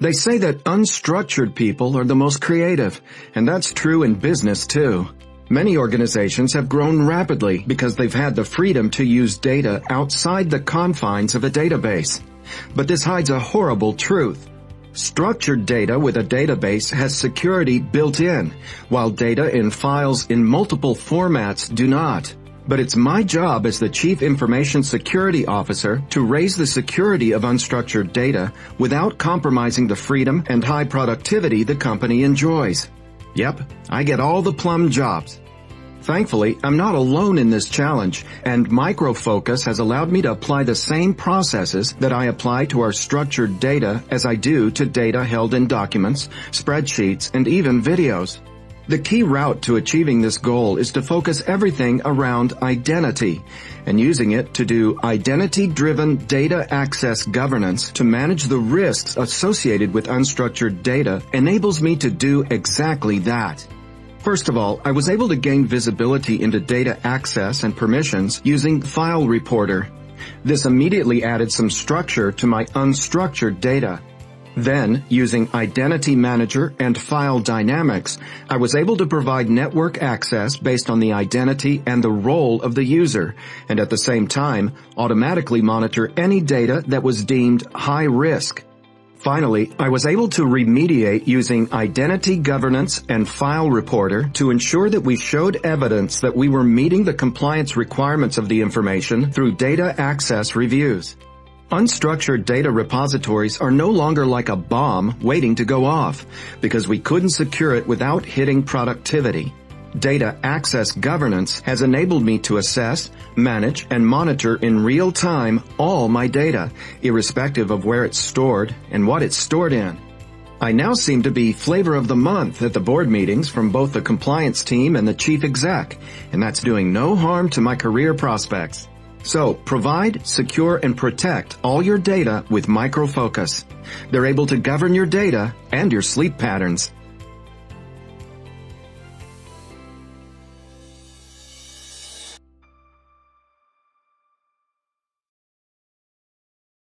They say that unstructured people are the most creative, and that's true in business too. Many organizations have grown rapidly because they've had the freedom to use data outside the confines of a database. But this hides a horrible truth. Structured data with a database has security built in, while data in files in multiple formats do not. But it's my job as the Chief Information Security Officer to raise the security of unstructured data without compromising the freedom and high productivity the company enjoys. Yep, I get all the plum jobs. Thankfully, I'm not alone in this challenge, and Micro Focus has allowed me to apply the same processes that I apply to our structured data as I do to data held in documents, spreadsheets, and even videos. The key route to achieving this goal is to focus everything around identity and using it to do identity-driven data access governance to manage the risks associated with unstructured data enables me to do exactly that. First of all, I was able to gain visibility into data access and permissions using File Reporter. This immediately added some structure to my unstructured data. Then, using Identity Manager and File Dynamics, I was able to provide network access based on the identity and the role of the user, and at the same time, automatically monitor any data that was deemed high risk. Finally, I was able to remediate using Identity Governance and File Reporter to ensure that we showed evidence that we were meeting the compliance requirements of the information through data access reviews. Unstructured data repositories are no longer like a bomb waiting to go off because we couldn't secure it without hitting productivity. Data access governance has enabled me to assess, manage, and monitor in real time all my data, irrespective of where it's stored and what it's stored in. I now seem to be flavor of the month at the board meetings from both the compliance team and the chief exec, and that's doing no harm to my career prospects. So, provide, secure, and protect all your data with Micro Focus. They're able to govern your data and your sleep patterns.